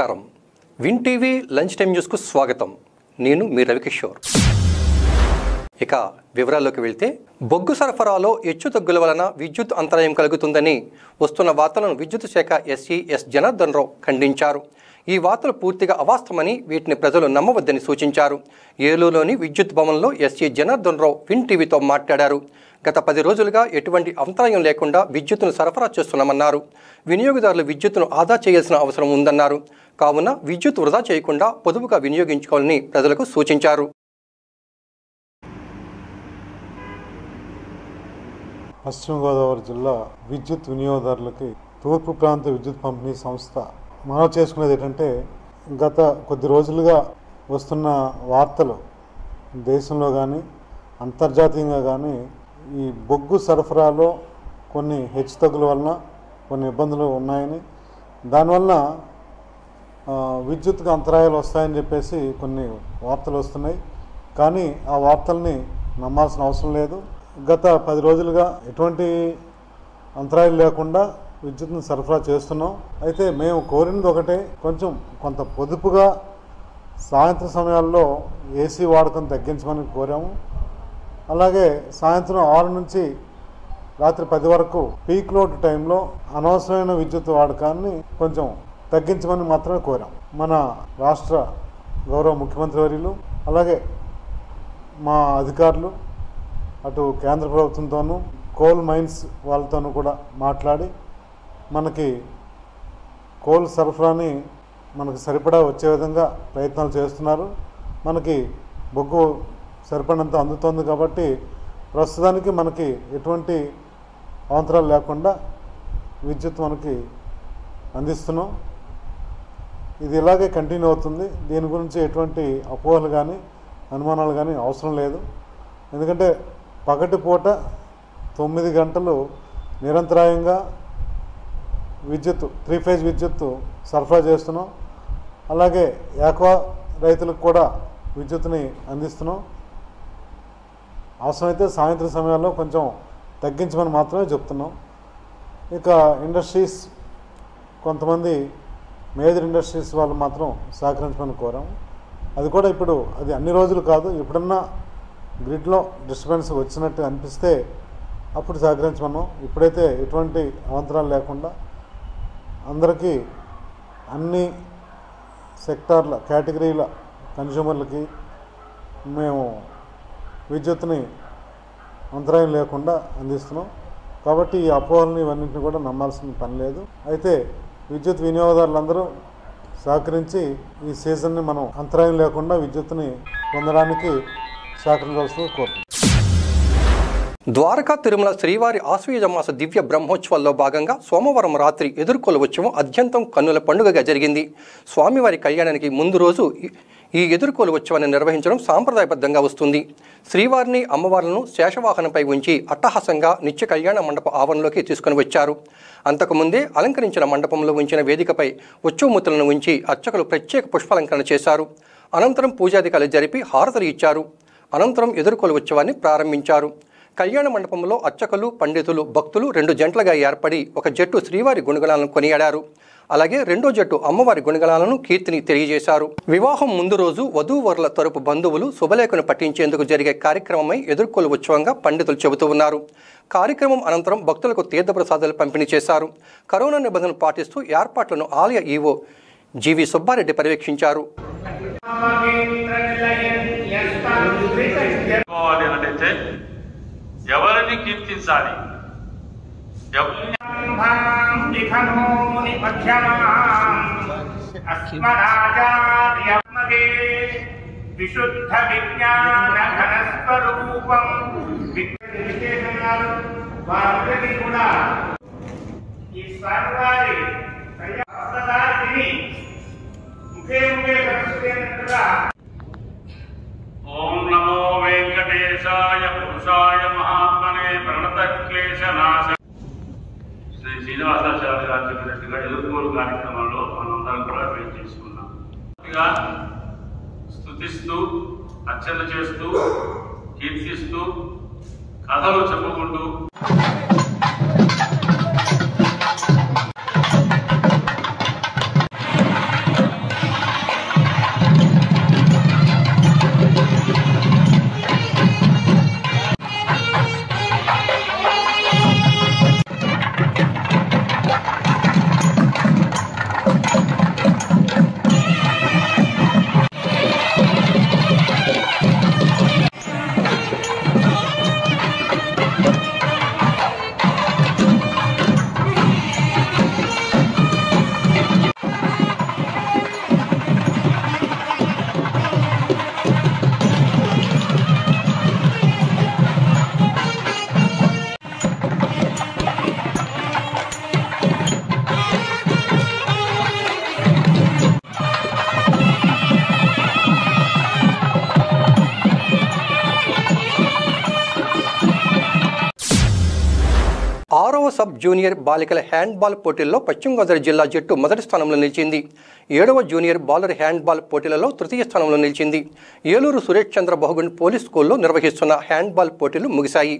నమస్కారం. Win TV lunch time న్యూస్కు స్వాగతం. నేను మీ రవికిషోర్. ఇక వివరాల్లోకి వెళ్తే బొగ్గు సరఫరాలో హెచ్చుతగ్గుల వలన విద్యుత్ అంతరాయం కలుగుతుందని వస్తున్న వార్తలను విద్యుత్ శాఖ ఎస్సీ ఎస్ జనార్దన్ రావు ఖండించారు. ఈ వార్తలు పూర్తిగా అవాస్తవమని వీటిని ప్రజలు నమ్మవద్దని సూచించారు. ఏలూరులోని విద్యుత్ భవన్లో ఎస్సీ జనార్దన్ రావు విన్ టీవీతో మాట్లాడారు. గత పది రోజులుగా ఎటువంటి అంతరాయం లేకుండా విద్యుత్తును సరఫరా చేస్తున్నామన్నారు. వినియోగదారులు విద్యుత్తును ఆదా చేయాల్సిన అవసరం ఉందన్నారు. కావున విద్యుత్ వృధా చేయకుండా పొదుపుగా వినియోగించుకోవాలని ప్రజలకు సూచించారు. పశ్చిమ గోదావరి జిల్లా విద్యుత్ వినియోగదారులకి తూర్పు ప్రాంత విద్యుత్ పంపిణీ సంస్థ మనం చేసుకునేది ఏంటంటే గత కొద్ది రోజులుగా వస్తున్న వార్తలు దేశంలో కానీ అంతర్జాతీయంగా కానీ ఈ బొగ్గు సరఫరాలో కొన్ని హెచ్చుతగ్గుల వలన కొన్ని ఇబ్బందులు ఉన్నాయని దానివల్ల విద్యుత్కు అంతరాయాలు వస్తాయని చెప్పేసి కొన్ని వార్తలు వస్తున్నాయి. కానీ ఆ వార్తల్ని నమ్మాల్సిన అవసరం లేదు. గత పది రోజులుగా ఎటువంటి అంతరాయాలు లేకుండా విద్యుత్ను సరఫరా చేస్తున్నాం. అయితే మేము కోరినది ఒకటే కొంచెం కొంత పొదుపుగా సాయంత్రం సమయాల్లో ఏసీ వాడకం తగ్గించమని కోరాము. అలాగే సాయంత్రం ఆరు నుంచి రాత్రి పది వరకు పీక్ లోడ్ టైంలో అనవసరమైన విద్యుత్ వాడకాన్ని కొంచెం తగ్గించమని మాత్రమే కోరాం. మన రాష్ట్ర గౌరవ ముఖ్యమంత్రి వర్యులు అలాగే మా అధికారులు అటు కేంద్ర ప్రభుత్వంతోనూ కోల్ మైన్స్ వాళ్ళతోనూ కూడా మాట్లాడి మనకి కోల్ సరఫరాని మనకు సరిపడా వచ్చే విధంగా ప్రయత్నాలు చేస్తున్నారు. మనకి బొగ్గు సరిపడినంత అందుతోంది కాబట్టి ప్రస్తుతానికి మనకి ఎటువంటి అవంతరాలు లేకుండా విద్యుత్ మనకి అందిస్తున్నాం. ఇది ఇలాగే కంటిన్యూ అవుతుంది. దీని గురించి ఎటువంటి అపోహలు కానీ అనుమానాలు కానీ అవసరం లేదు. ఎందుకంటే పగటిపూట తొమ్మిది గంటలు నిరంతరాయంగా విద్యుత్ త్రీ ఫేజ్ విద్యుత్ సరఫరా చేస్తున్నాం. అలాగే యాక్వా రైతులకు కూడా విద్యుత్ని అందిస్తున్నాం. అవసరమైతే సాయంత్రం సమయాల్లో కొంచెం తగ్గించమని మాత్రమే చెప్తున్నాం. ఇక ఇండస్ట్రీస్ కొంతమంది మేజర్ ఇండస్ట్రీస్ వాళ్ళు మాత్రం సహకరించమని కోరాం. అది కూడా ఇప్పుడు అది అన్ని రోజులు కాదు ఎప్పుడన్నా గ్రిడ్లో డిస్టర్బెన్స్ వచ్చినట్టు అనిపిస్తే అప్పుడు సహకరించమన్నాం. ఇప్పుడైతే ఎటువంటి అవంతరాలు లేకుండా అందరికీ అన్ని సెక్టార్ల కేటగిరీల కన్జ్యూమర్లకి మేము విద్యుత్ని అంతరాయం లేకుండా అందిస్తున్నాం. కాబట్టి ఈ అపోహలను ఇవన్నింటిని కూడా నమ్మాల్సిన పని లేదు. అయితే విద్యుత్ వినియోగదారులందరూ సహకరించి ఈ సీజన్ని మనం అంతరాయం లేకుండా విద్యుత్ని పొందడానికి సహకరించవలసింది కోరుతున్నాం. ద్వారకా తిరుమల శ్రీవారి ఆశ్వయుజ మాస దివ్య బ్రహ్మోత్సవాల్లో భాగంగా సోమవారం రాత్రి ఎదుర్కొల ఉత్సవం అత్యంతం కన్నుల పండుగగా జరిగింది. స్వామివారి కళ్యాణానికి ముందు రోజు ఈ- ఈ ఎదుర్కోలు ఉత్సవాన్ని నిర్వహించడం సాంప్రదాయబద్ధంగా వస్తుంది. శ్రీవారిని అమ్మవార్లను శేషవాహనంపై ఉంచి అట్టహాసంగా నిత్య కళ్యాణ మండప ఆవరణలోకి తీసుకుని వచ్చారు. అంతకుముందే అలంకరించిన మండపంలో ఉంచిన వేదికపై ఉత్సవమూర్తులను ఉంచి అర్చకులు ప్రత్యేక పుష్పాలంకరణ చేశారు. అనంతరం పూజాధికారులు జరిపి హారతలు ఇచ్చారు. అనంతరం ఎదుర్కోలు ఉత్సవాన్ని ప్రారంభించారు. కళ్యాణ మండపంలో అర్చకులు పండితులు భక్తులు రెండు జంటలుగా ఏర్పడి ఒక జట్టు శ్రీవారి గుణగణాలను కొనియాడారు. అలాగే రెండో జట్టు అమ్మవారి గుణగణాలను కీర్తిని తెలియజేశారు. వివాహం ముందు రోజు వధూవరుల తరపు బంధువులు శుభలేఖను పట్టించేందుకు జరిగే కార్యక్రమమై ఎదుర్కోలు ఉత్సవంగా పండితులు చెబుతూ ఉన్నారు. కార్యక్రమం అనంతరం భక్తులకు తీర్థప్రసాదాలు పంపిణీ చేశారు. కరోనా నిబంధనలు పాటిస్తూ ఏర్పాట్లను ఆలయ ఈవో జీవి సుబ్బారెడ్డి పర్యవేక్షించారు. అంటే ఎవరిని కీర్తించాలి ఎవరిని విశుద్ధ విజ్ఞాన ఘనస్వరూపం విశేషణాలు వారందరికీ కూడా ఈ స్వామివారి ప్రజాదారిని ముఖే ముఖే కలుసుకునేటట్టుగా పురుషాయ మహాత్మనే ప్రణత క్లేశనాశ శ్రీ శ్రీనివాసాచార్య గారు చెప్పినట్టుగా ఎదుర్కోలు కార్యక్రమంలో మనందరం కూడా వెయిట్ చేసుకున్నాం. స్థుతిస్తూ అర్చన చేస్తూ కీర్తిస్తూ కథలు చెప్పుకుంటూ. సబ్ జూనియర్ బాలికల హ్యాండ్బాల్ పోటీల్లో పశ్చిమ గోదావరి జిల్లా జట్టు మొదటి స్థానంలో నిలిచింది. ఏడవ జూనియర్ బాలర్ హ్యాండ్బాల్ పోటీలలో తృతీయ స్థానంలో నిలిచింది. ఏలూరు సురేష్ చంద్ర బహుగుండ్ పోలీస్ స్కూల్లో నిర్వహిస్తున్న హ్యాండ్బాల్ పోటీలు ముగిశాయి.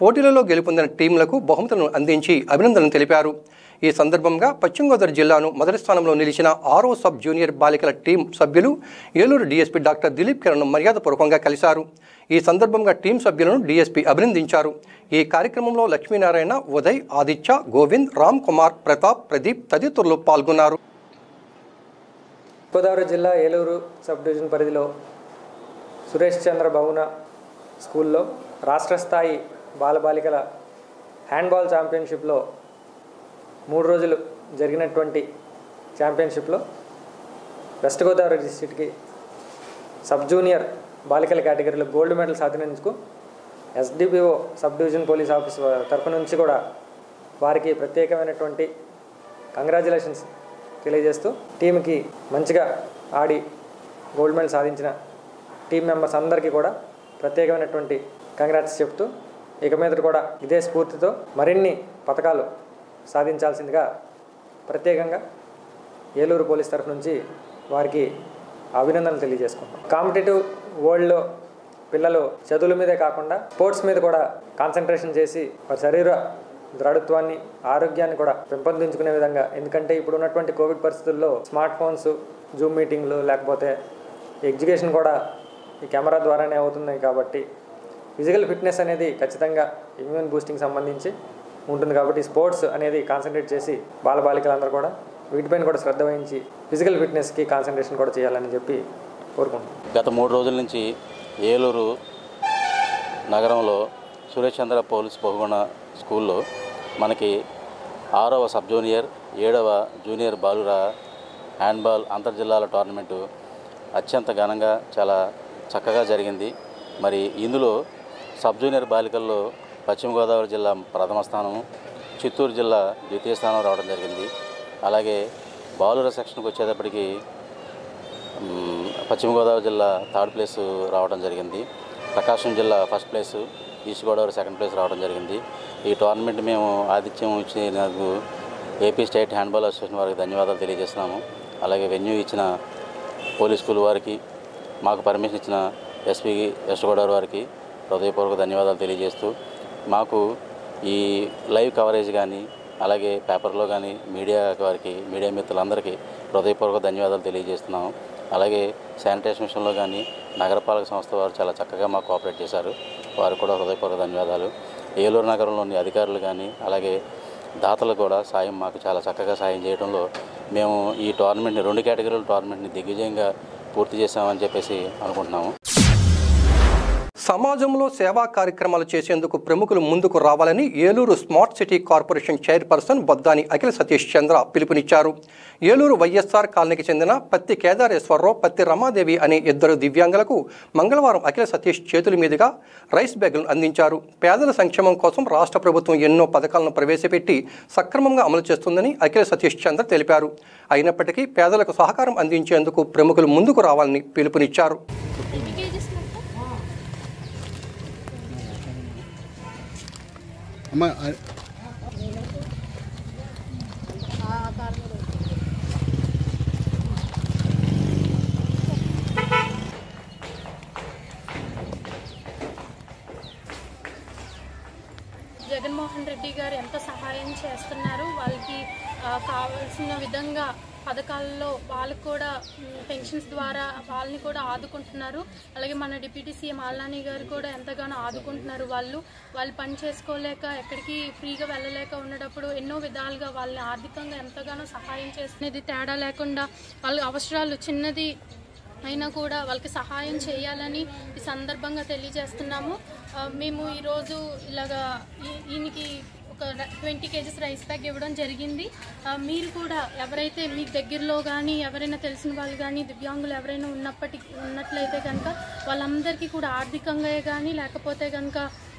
పోటీలలో గెలుపొందిన టీంలకు బహుమతులను అందించి అభినందనలు తెలిపారు. ఈ సందర్భంగా పశ్చిమ గోదావరి జిల్లాను మొదటి స్థానంలో నిలిచిన ఆరో సబ్ జూనియర్ బాలికల టీం సభ్యులు ఏలూరు డీఎస్పీ డాక్టర్ దిలీప్ కిరణ్ మర్యాదపూర్వకంగా కలిశారు. ఈ సందర్భంగా టీం సభ్యులను డీఎస్పీ అభినందించారు. ఈ కార్యక్రమంలో లక్ష్మీనారాయణ ఉదయ్ ఆదిత్య గోవింద్ రామ్ కుమార్ ప్రతాప్ ప్రదీప్ తదితరులు పాల్గొన్నారు. గోదావరి జిల్లా ఏలూరు సబ్ డివిజన్ పరిధిలో సురేష్ చంద్ర భవన స్కూల్లో రాష్ట్ర స్థాయి బాలబాలికల హ్యాండ్బాల్ ఛాంపియన్షిప్లో మూడు రోజులు జరిగినటువంటి ఛాంపియన్షిప్లో వెస్ట్ గోదావరి డిస్టిక్కి సబ్ జూనియర్ బాలికల కేటగిరీలో gold medal సాధించుకు SDPO sub division police office తరఫు నుంచి కూడా వారికి ప్రత్యేకమైనటువంటి కంగ్రాచులేషన్స్ తెలియజేస్తూ టీంకి మంచిగా ఆడి గోల్డ్ మెడల్ సాధించిన టీం మెంబర్స్ అందరికీ కూడా ప్రత్యేకమైనటువంటి కంగ్రాట్స్ చెప్తూ ఇక మీద కూడా ఇదే స్ఫూర్తితో మరిన్ని పథకాలు సాధించాల్సిందిగా ప్రత్యేకంగా ఏలూరు పోలీస్ తరఫు నుంచి వారికి అభినందనలు తెలియజేసుకుంటాం. కాంపిటేటివ్ వరల్డ్లో పిల్లలు చదువుల మీదే కాకుండా స్పోర్ట్స్ మీద కూడా కాన్సన్ట్రేషన్ చేసి వారి శరీర దృఢత్వాన్ని ఆరోగ్యాన్ని కూడా పెంపొందించుకునే విధంగా ఎందుకంటే ఇప్పుడు ఉన్నటువంటి కోవిడ్ పరిస్థితుల్లో స్మార్ట్ ఫోన్స్ జూమ్ మీటింగ్లు లేకపోతే ఎడ్యుకేషన్ కూడా ఈ కెమెరా ద్వారానే అవుతున్నాయి కాబట్టి ఫిజికల్ ఫిట్నెస్ అనేది ఖచ్చితంగా ఇమ్యూన్ బూస్టింగ్ సంబంధించి ఉంటుంది కాబట్టి స్పోర్ట్స్ అనేది కాన్సన్ట్రేట్ చేసి బాలబాలికలందరూ కూడా వీటిపైన కూడా శ్రద్ధ వహించి ఫిజికల్ ఫిట్నెస్కి కాన్సన్ట్రేషన్ కూడా చేయాలని చెప్పి కోరుకుంటున్నాను గత మూడు రోజుల నుంచి ఏలూరు నగరంలో సురేష్ చంద్ర పోలీస్ బహుగుణ స్కూల్లో మనకి ఆరవ సబ్ జూనియర్ ఏడవ జూనియర్ బాలుర హ్యాండ్బాల్ అంతర్జిల్లాల టోర్నమెంటు అత్యంత ఘనంగా చాలా చక్కగా జరిగింది. మరి ఇందులో సబ్ జూనియర్ బాలికల్లో పశ్చిమ గోదావరి జిల్లా ప్రథమ స్థానం చిత్తూరు జిల్లా ద్వితీయ స్థానం రావడం జరిగింది. అలాగే బాలుర సెక్షన్కి వచ్చేటప్పటికి పశ్చిమ గోదావరి జిల్లా థర్డ్ ప్లేస్ రావడం జరిగింది. ప్రకాశం జిల్లా first place east Godavari second place రావడం జరిగింది. ఈ టోర్నమెంట్ మేము ఆతిథ్యం ఇచ్చినందుకు ఏపీ స్టేట్ హ్యాండ్బాల్ అసోసియేషన్ వారికి ధన్యవాదాలు తెలియజేస్తున్నాము. అలాగే వెన్యూ ఇచ్చిన పోలీస్ స్కూల్ వారికి మాకు పర్మిషన్ ఇచ్చిన ఎస్పీ వెస్ట్ గోదావరి వారికి హృదయపూర్వక ధన్యవాదాలు తెలియజేస్తూ మాకు ఈ లైవ్ కవరేజ్ కానీ అలాగే పేపర్లో కానీ మీడియా వారికి మీడియా మిత్రులందరికీ హృదయపూర్వక ధన్యవాదాలు తెలియజేస్తున్నాము. అలాగే శానిటేషన్ విషయంలో కానీ నగరపాలక సంస్థ వారు చాలా చక్కగా మాకు కోఆపరేట్ చేశారు. వారు కూడా హృదయపూర్వక ధన్యవాదాలు. ఏలూరు నగరంలోని అధికారులు కానీ అలాగే దాతలు కూడా సాయం మాకు చాలా చక్కగా సాయం చేయడంలో మేము ఈ టోర్నమెంట్ని రెండు కేటగిరీల టోర్నమెంట్ని దిగ్విజయంగా పూర్తి చేశామని చెప్పేసి అనుకుంటున్నాము. సమాజంలో సేవా కార్యక్రమాలు చేసేందుకు ప్రముఖులు ముందుకు రావాలని Eluru smart city corporation chairperson Boddani Akhila Satish Chandra పిలుపునిచ్చారు. ఏలూరు వైఎస్ఆర్ కాలనీకి చెందిన పత్తి కేదారేశ్వరరావు పత్తి రమాదేవి అనే ఇద్దరు దివ్యాంగులకు మంగళవారం అఖిల సతీష్ చేతుల మీదుగా రైస్ బ్యాగులను అందించారు. పేదల సంక్షేమం కోసం రాష్ట్ర ప్రభుత్వం ఎన్నో పథకాలను ప్రవేశపెట్టి సక్రమంగా అమలు చేస్తుందని అఖిల సతీష్ చంద్ర తెలిపారు. అయినప్పటికీ పేదలకు సహకారం అందించేందుకు ప్రముఖులు ముందుకు రావాలని పిలుపునిచ్చారు. అమ్మ జగన్మోహన్ రెడ్డి గారు ఎంత సహాయం చేస్తున్నారు? వాళ్ళకి కావాల్సిన విధంగా పథకాల్లో వాళ్ళకు కూడా పెన్షన్స్ ద్వారా వాళ్ళని కూడా ఆదుకుంటున్నారు. అలాగే మన డిప్యూటీ సీఎం ఆల్నాని గారు కూడా ఎంతగానో ఆదుకుంటున్నారు వాళ్ళు. వాళ్ళు పని చేసుకోలేక ఎక్కడికి ఫ్రీగా వెళ్ళలేక ఉన్నప్పుడు ఎన్నో విధాలుగా వాళ్ళని ఆర్థికంగా ఎంతగానో సహాయం చేసినది తేడా లేకుండా వాళ్ళ అవసరాలు చిన్నది అయినా కూడా వాళ్ళకి సహాయం చేయాలని ఈ సందర్భంగా తెలియజేస్తున్నాము. మేము ఈరోజు ఇలాగా ఈ- ఈయనకి ఒక ట్వంటీ కేజీస్ రైస్ బ్యాగ్ ఇవ్వడం జరిగింది. మీరు కూడా ఎవరైతే మీ దగ్గరలో కానీ ఎవరైనా తెలిసిన వాళ్ళు కానీ దివ్యాంగులు ఎవరైనా ఉన్నప్పటికీ ఉన్నట్లయితే కనుక వాళ్ళందరికీ కూడా ఆర్థికంగా కానీ లేకపోతే కనుక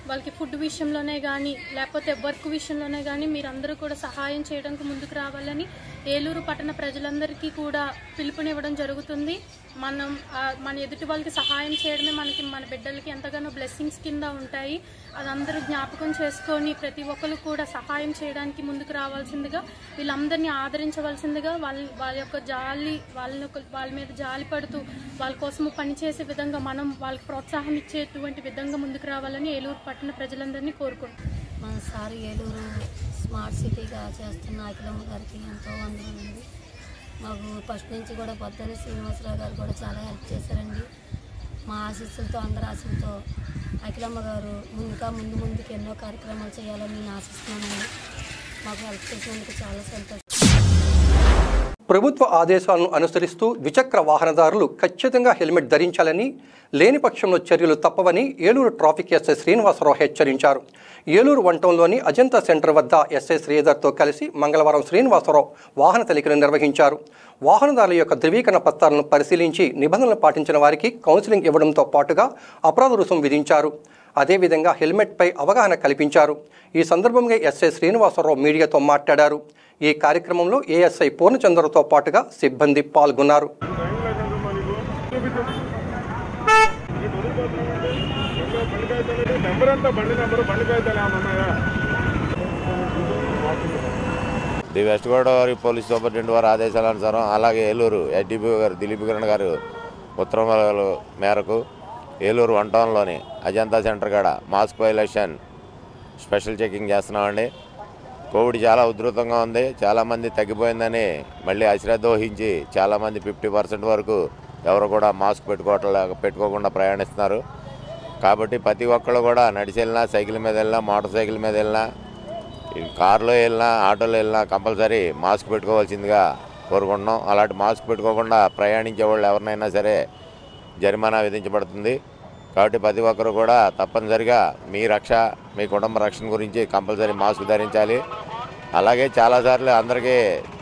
వాళ్ళకి ఫుడ్ విషయంలోనే కానీ లేకపోతే వర్క్ విషయంలోనే కానీ మీరందరూ కూడా సహాయం చేయడానికి ముందుకు రావాలని ఏలూరు పట్టణ ప్రజలందరికీ కూడా పిలుపునివ్వడం జరుగుతుంది. మనం మన ఎదుటి వాళ్ళకి సహాయం చేయడమే మనకి మన బిడ్డలకి ఎంతగానో బ్లెస్సింగ్స్ కింద ఉంటాయి. అది అందరూ జ్ఞాపకం చేసుకొని ప్రతి ఒక్కరు కూడా సహాయం చేయడానికి ముందుకు రావాల్సిందిగా వీళ్ళందరినీ ఆదరించవలసిందిగా వాళ్ళ వాళ్ళ యొక్క జాలి వాళ్ళని ఒక- వాళ్ళ మీద జాలి పడుతూ వాళ్ళ కోసము పనిచేసే విధంగా మనం వాళ్ళకి ప్రోత్సాహం ఇచ్చేటువంటి విధంగా ముందుకు రావాలని ఏలూరు పట్టణ ప్రజలందరినీ కోరుకుంటున్నాం. మన సార్ ఏలూరు స్మార్ట్ సిటీగా చేస్తున్న అఖిలమ్మ గారికి ఎంతో వందనండి మాకు ఫస్ట్ నుంచి కూడా పొద్దున్న శ్రీనివాసరావు గారు కూడా చాలా హెల్ప్ చేశారండి. మా ఆశీస్సులతో అందరి ఆశలతో అఖిలమ్మ గారు ఇంకా ముందు ముందుకు ఎన్నో కార్యక్రమాలు చేయాలని నేను ఆశిస్తున్నానండి. మాకు హెల్ప్ చేసినందుకు చాలా సంతోషం. ప్రభుత్వ ఆదేశాలను అనుసరిస్తూ ద్విచక్ర వాహనదారులు ఖచ్చితంగా హెల్మెట్ ధరించాలని లేని పక్షంలో చర్యలు తప్పవని ఏలూరు ట్రాఫిక్ ఎస్ఐ శ్రీనివాసరావు హెచ్చరించారు. ఏలూరు వంటంలోని అజంతా సెంటర్ వద్ద ఎస్ఐ శ్రీధర్తో కలిసి మంగళవారం శ్రీనివాసరావు వాహన తనిఖీలు నిర్వహించారు. వాహనదారుల యొక్క ధృవీకరణ పత్రాలను పరిశీలించి నిబంధనలు పాటించిన వారికి కౌన్సిలింగ్ ఇవ్వడంతో పాటుగా అపరాధ రుసుం విధించారు. అదేవిధంగా హెల్మెట్పై అవగాహన కల్పించారు. ఈ సందర్భంగా ఎస్ఐ శ్రీనివాసరావు మీడియాతో మాట్లాడారు. ఈ కార్యక్రమంలో ఏఎస్ఐ పూర్ణచంద్రతో పాటుగా సిబ్బంది పాల్గొన్నారు. The west Godavari police superintendent వారి ఆదేశానుసారం అలాగే ఏలూరు ఎస్డిపి గారు దిలీప్ కిరణ్ గారు ఉత్తర్వుల మేరకు ఏలూరు వన్ టౌన్లోని అజంతా సెంటర్ కాడ మాస్క్ వైలేషన్ స్పెషల్ చెకింగ్ చేస్తున్నామండి. కోవిడ్ చాలా ఉధృతంగా ఉంది. చాలామంది తగ్గిపోయిందని మళ్ళీ అశ్రద్ధ వహించి చాలామంది ఫిఫ్టీ పర్సెంట్ వరకు ఎవరు కూడా మాస్క్ పెట్టుకోవట్లే పెట్టుకోకుండా ప్రయాణిస్తున్నారు. కాబట్టి ప్రతి ఒక్కళ్ళు కూడా నడిచి వెళ్ళినా సైకిల్ మీద వెళ్ళినా మోటార్ సైకిల్ మీద వెళ్ళినా కారులో వెళ్ళినా ఆటోలో వెళ్ళినా కంపల్సరీ మాస్క్ పెట్టుకోవాల్సిందిగా కోరుకుంటున్నాం. అలాంటి మాస్క్ పెట్టుకోకుండా ప్రయాణించే వాళ్ళు ఎవరినైనా సరే జరిమానా విధించబడుతుంది. కాబట్టి ప్రతి ఒక్కరు కూడా తప్పనిసరిగా మీ రక్ష మీ కుటుంబ రక్షణ గురించి కంపల్సరీ మాస్క్ ధరించాలి. అలాగే చాలాసార్లు అందరికీ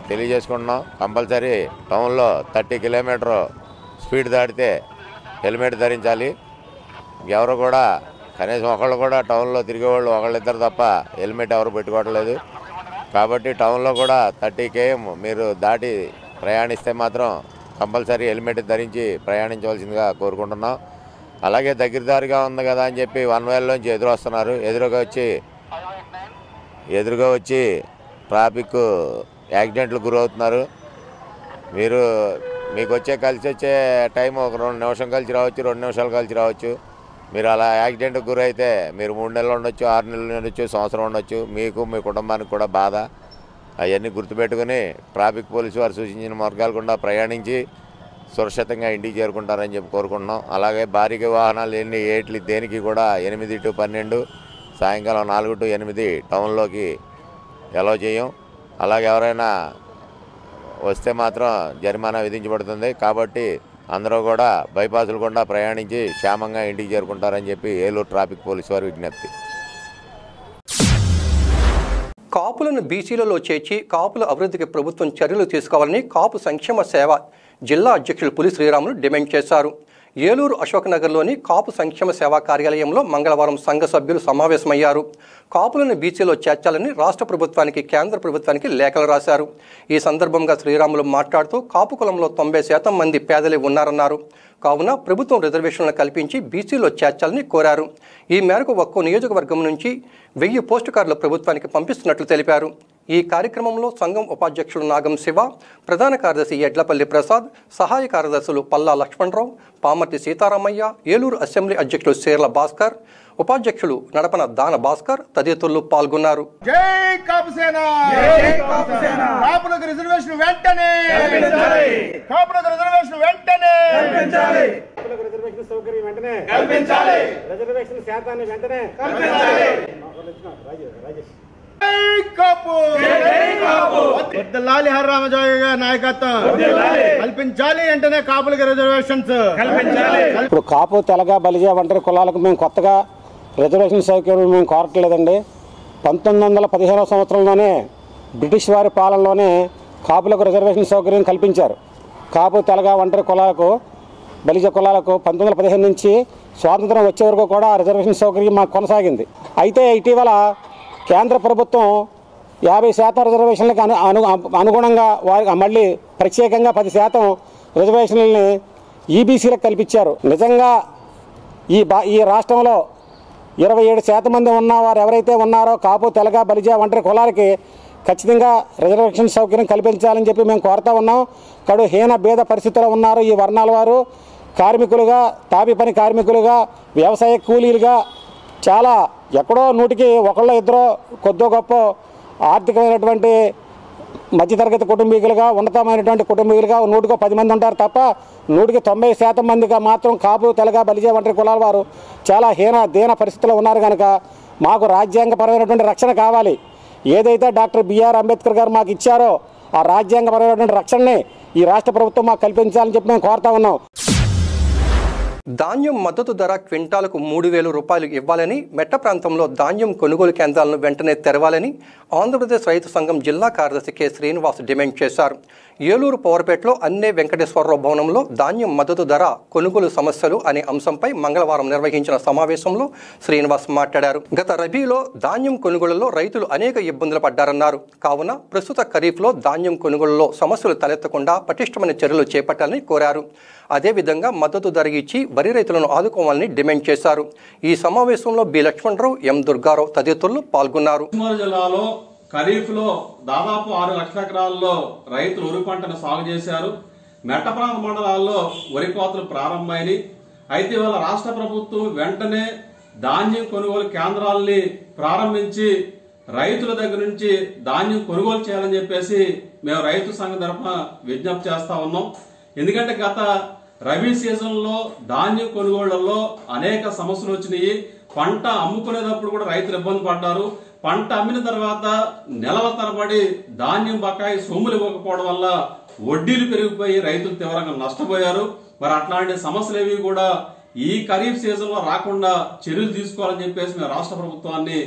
తెలియజేసుకుంటున్నాం. కంపల్సరీ టౌన్లో థర్టీ కిలోమీటర్ స్పీడ్ దాటితే హెల్మెట్ ధరించాలి. ఎవరు కూడా కనీసం ఒకళ్ళు కూడా టౌన్లో తిరిగేవాళ్ళు ఒకళ్ళిద్దరు తప్ప హెల్మెట్ ఎవరు పెట్టుకోవట్లేదు కాబట్టి టౌన్లో కూడా థర్టీ కేఎం మీరు దాటి ప్రయాణిస్తే మాత్రం కంపల్సరీ హెల్మెట్ ధరించి ప్రయాణించవలసిందిగా కోరుకుంటున్నాం. అలాగే దగ్గరదారిగా ఉంది కదా అని చెప్పి వన్ వేలలోంచి ఎదురు వస్తున్నారు. ఎదురుగా వచ్చి ఎదురుగా వచ్చి ట్రాఫిక్ యాక్సిడెంట్లు గురవుతున్నారు. మీరు మీకు వచ్చే కలిసి వచ్చే టైం ఒక రెండు నిమిషం కలిసి రావచ్చు రెండు నిమిషాలు కలిసి రావచ్చు. మీరు అలా యాక్సిడెంట్కి గురైతే మీరు మూడు నెలలు ఉండొచ్చు ఆరు నెలలు ఉండొచ్చు సంవత్సరం ఉండొచ్చు మీకు మీ కుటుంబానికి కూడా బాధ. అవన్నీ గుర్తుపెట్టుకుని ట్రాఫిక్ పోలీసు వారు సూచించిన మార్గాలు గుండా ప్రయాణించి సురక్షితంగా ఇంటికి చేరుకుంటారని చెప్పి కోరుకుంటున్నాం. అలాగే భారీగా వాహనాలు ఎన్ని ఏట్లు దేనికి కూడా ఎనిమిది టు పన్నెండు సాయంకాలం నాలుగు టు ఎనిమిది టౌన్లోకి ఎలో చేయం. అలాగే ఎవరైనా వస్తే మాత్రం జరిమానా విధించబడుతుంది. కాబట్టి అందరూ కూడా బైపాసులు గుండా ప్రయాణించి క్షేమంగా ఇంటికి చేరుకుంటారని చెప్పి ఏలూరు ట్రాఫిక్ పోలీసు వారు విజ్ఞప్తి. కాపులను బీసీలలో చేర్చి కాపుల అభివృద్ధికి ప్రభుత్వం చర్యలు తీసుకోవాలని కాపు సంక్షేమ సేవ జిల్లా అధ్యక్షులు పులి శ్రీరాములు డిమాండ్ చేశారు. ఏలూరు అశోక్నగర్లోని కాపు సంక్షేమ సేవా కార్యాలయంలో మంగళవారం సంఘ సభ్యులు సమావేశమయ్యారు. కాపులను బీసీలో చేర్చాలని రాష్ట్ర ప్రభుత్వానికి కేంద్ర ప్రభుత్వానికి లేఖలు రాశారు. ఈ సందర్భంగా శ్రీరాములు మాట్లాడుతూ కాపు కులంలో తొంభై శాతం మంది పేదలే ఉన్నారన్నారు. కావున ప్రభుత్వం రిజర్వేషన్లు కల్పించి బీసీలో చేర్చాలని కోరారు. ఈ మేరకు ఒక్కో నియోజకవర్గం నుంచి వెయ్యి పోస్టు కార్డులు ప్రభుత్వానికి పంపిస్తున్నట్లు తెలిపారు. ఈ కార్యక్రమంలో సంఘం ఉపాధ్యక్షుడు నాగం శివ ప్రధాన కార్యదర్శి ఎడ్లపల్లి ప్రసాద్ సహాయ కార్యదర్శులు పల్లా లక్ష్మణరావు పామర్తి సీతారామయ్య ఏలూరు అసెంబ్లీ అధ్యక్షులు శేర్ల భాస్కర్ ఉపాధ్యక్షులు నడపన దాన భాస్కర్ తదితరులు పాల్గొన్నారు. జై కాపుసేన! కాపులకు రిజర్వేషన్ వెంటనే! వద్దలాలి హర్రామజోగి గారి నాయకత్వం. కల్పించాలి వెంటనే కాపులకు రిజర్వేషన్స్ కల్పించాలి! ఇప్పుడు కాపు తెలగ బలిజ వంటరి కులాలకు మేము కొత్తగా రిజర్వేషన్ సౌకర్యం మేము కోరట్లేదండి. పంతొమ్మిది వందల పదిహేనవ సంవత్సరంలోనే బ్రిటిష్ వారి పాలనలోనే కాపులకు రిజర్వేషన్ సౌకర్యం కల్పించారు. కాపు తెలగ వంటరి కులాలకు బలిజ కులాలకు పంతొమ్మిది వందల పదిహేను నుంచి స్వాతంత్రం వచ్చే వరకు కూడా రిజర్వేషన్ సౌకర్యం మాకు కొనసాగింది. అయితే ఇటీవల కేంద్ర ప్రభుత్వం యాభై శాతం రిజర్వేషన్లకు అను అనుగుణంగా వారికి మళ్ళీ ప్రత్యేకంగా పది శాతం రిజర్వేషన్లని ఈబీసీలకు కల్పించారు. నిజంగా ఈ బా ఈ రాష్ట్రంలో ఇరవై ఏడు శాతం మంది ఉన్నవారు ఎవరైతే ఉన్నారో కాపు తెలగ బలిజ వంటి కులాలకి ఖచ్చితంగా రిజర్వేషన్ సౌకర్యం కల్పించాలని చెప్పి మేము కోరుతా ఉన్నాం. కడు హీన భేద పరిస్థితుల్లో ఉన్నారు ఈ వర్ణాల వారు. కార్మికులుగా తాపి పని కార్మికులుగా వ్యవసాయ కూలీలుగా చాలా ఎక్కడో నూటికి ఒకళ్ళో ఇద్దరో కొద్దో గొప్ప ఆర్థికమైనటువంటి మధ్యతరగతి కుటుంబీకులుగా ఉన్నతమైనటువంటి కుటుంబీకులుగా నూటికో పది మంది ఉంటారు తప్ప నూటికి తొంభై శాతం మందిగా మాత్రం కాపు తెలగ బలిజే వంటి కులాల వారు చాలా హీన దీన పరిస్థితిలో ఉన్నారు కనుక మాకు రాజ్యాంగపరమైనటువంటి రక్షణ కావాలి. ఏదైతే డాక్టర్ బిఆర్ అంబేద్కర్ గారు మాకు ఇచ్చారో ఆ రాజ్యాంగపరమైనటువంటి రక్షణని ఈ రాష్ట్ర ప్రభుత్వం మాకు కల్పించాలని చెప్పి మేము కోరుతా ఉన్నాం. ధాన్యం మద్దతు ధర క్వింటాలకు మూడు వేల రూపాయలు ఇవ్వాలని మెట్ట ప్రాంతంలో ధాన్యం కొనుగోలు కేంద్రాలను వెంటనే తెరవాలని ఆంధ్రప్రదేశ్ రైతు సంఘం జిల్లా కార్యదర్శి కె. శ్రీనివాస్ డిమాండ్ చేశారు. ఏలూరు పవర్పేటలో అన్నే వెంకటేశ్వరరావు భవనంలో ధాన్యం మద్దతు ధర కొనుగోలు సమస్యలు అనే అంశంపై మంగళవారం నిర్వహించిన సమావేశంలో శ్రీనివాస్ మాట్లాడారు. గత రబీలో ధాన్యం కొనుగోలులో రైతులు అనేక ఇబ్బందులు పడ్డారన్నారు. కావున ప్రస్తుత ఖరీఫ్లో ధాన్యం కొనుగోలులో సమస్యలు తలెత్తకుండా పటిష్టమైన చర్యలు చేపట్టాలని కోరారు. అదేవిధంగా మద్దతు ధర ఇచ్చి వరి రైతులను ఆదుకోవాలని డిమాండ్ చేశారు. ఈ సమావేశంలో బి లక్ష్మణరావు ఎం దుర్గారావు తదితరులు పాల్గొన్నారు. జిల్లాలో ఖరీఫ్లో దాదాపు ఆరు లక్షల ఎకరాల్లో రైతులు వరి పంటను సాగు చేశారు. మెట్ట ప్రాంత మండలాల్లో వరి కోతలు ప్రారంభమైనవి అయితే ఇవాళ రాష్ట్ర ప్రభుత్వం వెంటనే ధాన్యం కొనుగోలు కేంద్రాలని ప్రారంభించి రైతుల దగ్గర నుంచి ధాన్యం కొనుగోలు చేయాలని చెప్పేసి మేము రైతు సంఘం తరఫున విజ్ఞప్తి చేస్తా ఉన్నాం. ఎందుకంటే గత రబీ సీజన్లో ధాన్యం కొనుగోళ్ళలో అనేక సమస్యలు వచ్చినాయి. పంట అమ్ముకునేటప్పుడు కూడా రైతులు ఇబ్బంది పడ్డారు. పంట అమ్మిన తర్వాత నెలల తరబడి ధాన్యం బకాయి సొమ్ములు ఇవ్వకపోవడం వల్ల వడ్డీలు పెరిగిపోయి రైతులు తీవ్రంగా నష్టపోయారు. మరి అట్లాంటి సమస్యలు ఏవి కూడా ఈ ఖరీఫ్ సీజన్లో రాకుండా చర్యలు తీసుకోవాలని చెప్పేసి మేము రాష్ట్ర ప్రభుత్వాన్ని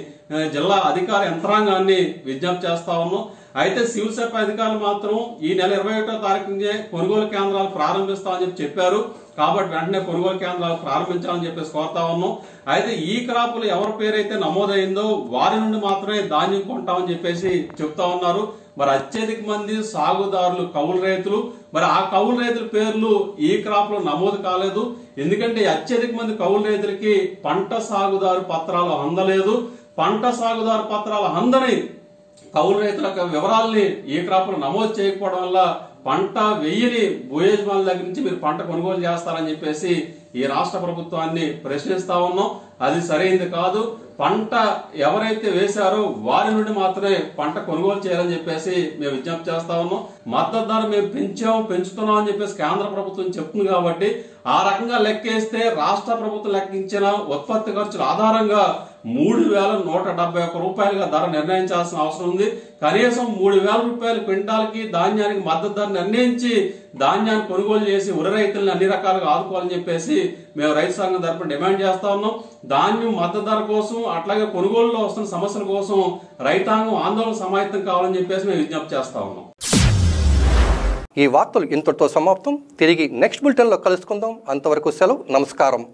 జిల్లా అధికార యంత్రాంగాన్ని విజ్ఞప్తి చేస్తా ఉన్నాం. అయితే సివిల్ సప్ అధికారులు మాత్రం ఈ నెల ఇరవై ఒకటో తారీఖునే కొనుగోలు కేంద్రాలు ప్రారంభిస్తామని చెప్పి చెప్పారు. కాబట్టి వెంటనే కొనుగోలు కేంద్రాలు ప్రారంభించాలని చెప్పేసి కోరుతా ఉన్నాం. అయితే ఈ క్రాపులు ఎవరి పేరైతే నమోదైందో వారి నుండి మాత్రమే ధాన్యం కొంటామని చెప్పేసి చెప్తా ఉన్నారు. మరి అత్యధిక మంది సాగుదారులు కౌలు రైతులు. మరి ఆ కౌలు రైతుల పేర్లు ఈ క్రాప్లో నమోదు కాలేదు. ఎందుకంటే అత్యధిక మంది కౌలు రైతులకి పంట సాగుదారు పత్రాలు అందలేదు. పంట సాగుదారు పత్రాలు అందని కౌలు రైతుల యొక్క వివరాల్ని ఈ క్రాప్లు నమోదు చేయకపోవడం వల్ల పంట వెయ్యిని భూయజమానుల దగ్గర నుంచి మీరు పంట కొనుగోలు చేస్తారని చెప్పేసి ఈ రాష్ట్ర ప్రభుత్వాన్ని ప్రశ్నిస్తా ఉన్నాం. అది సరైనది కాదు. పంట ఎవరైతే వేశారో వారి నుండి మాత్రమే పంట కొనుగోలు చేయాలని చెప్పేసి మేము విజ్ఞప్తి చేస్తా ఉన్నాం. మద్దతు ధర మేము పెంచాం పెంచుతున్నాం అని చెప్పేసి కేంద్ర ప్రభుత్వం చెప్తుంది కాబట్టి ఆ రకంగా లెక్కేస్తే రాష్ట్ర ప్రభుత్వం లెక్కించిన ఉత్పత్తి ఖర్చుల ఆధారంగా మూడు వేల నూట డెబ్బై ఒక్క రూపాయలుగా ధర నిర్ణయించాల్సిన అవసరం ఉంది. కనీసం మూడు వేల రూపాయల క్వింటాల్కి ధాన్యానికి మద్దతు ధర నిర్ణయించి ధాన్యాన్ని కొనుగోలు చేసి ఉరి రైతులను అన్ని రకాలుగా ఆదుకోవాలని చెప్పేసి మేము రైతు సంఘం తరపున డిమాండ్ చేస్తా ఉన్నాం. ధాన్యం మద్దతు ధర కోసం అట్లాగే కొనుగోలులో వస్తున్న సమస్యల కోసం రైతాంగం ఆందోళన సమాయత్తం కావాలని చెప్పేసి మేము విజ్ఞప్తి చేస్తా ఉన్నాం. ఈ వార్తలు ఇంతటితో సమాప్తం. తిరిగి నెక్స్ట్ బులెటిన్లో కలుసుకుందాం. అంతవరకు సెలవు నమస్కారం.